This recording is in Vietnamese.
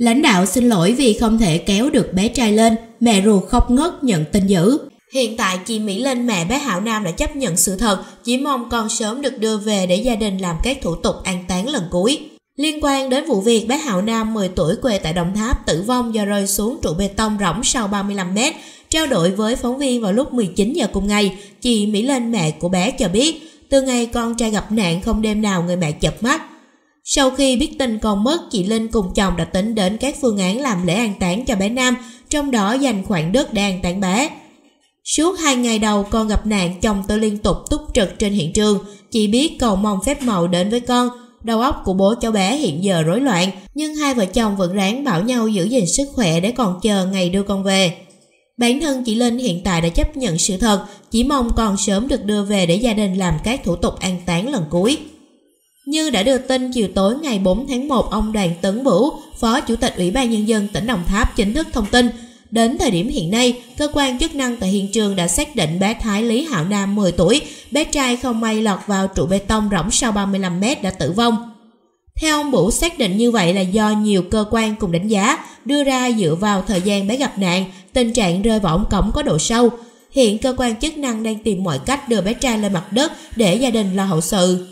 Lãnh đạo xin lỗi vì không thể kéo được bé trai lên, mẹ ruột khóc ngất nhận tin dữ. Hiện tại chị Mỹ Linh mẹ bé Hảo Nam đã chấp nhận sự thật, chỉ mong con sớm được đưa về để gia đình làm các thủ tục an táng lần cuối. Liên quan đến vụ việc bé Hạo Nam 10 tuổi quê tại Đồng Tháp tử vong do rơi xuống trụ bê tông rỗng sau 35 mét, trao đổi với phóng viên vào lúc 19 giờ cùng ngày, chị Mỹ Linh mẹ của bé cho biết, từ ngày con trai gặp nạn không đêm nào người mẹ chập mắt. Sau khi biết tin con mất, chị Linh cùng chồng đã tính đến các phương án làm lễ an táng cho bé Nam, trong đó dành khoảng đất để an táng bé. Suốt hai ngày đầu con gặp nạn, chồng tôi liên tục túc trực trên hiện trường, chị biết cầu mong phép màu đến với con, Đầu óc của bố cháu bé hiện giờ rối loạn, nhưng hai vợ chồng vẫn ráng bảo nhau giữ gìn sức khỏe để còn chờ ngày đưa con về. Bản thân chị Linh hiện tại đã chấp nhận sự thật, chỉ mong con sớm được đưa về để gia đình làm các thủ tục an táng lần cuối. Như đã đưa tin chiều tối ngày 4 tháng 1, ông Đoàn Tấn Bửu, Phó Chủ tịch Ủy ban Nhân dân tỉnh Đồng Tháp chính thức thông tin, Đến thời điểm hiện nay, cơ quan chức năng tại hiện trường đã xác định bé Thái Lý Hạo Nam 10 tuổi, bé trai không may lọt vào trụ bê tông rỗng sau 35 mét đã tử vong. Theo ông Bủ xác định như vậy là do nhiều cơ quan cùng đánh giá đưa ra dựa vào thời gian bé gặp nạn, tình trạng rơi vào ống cổng có độ sâu. Hiện cơ quan chức năng đang tìm mọi cách đưa bé trai lên mặt đất để gia đình lo hậu sự.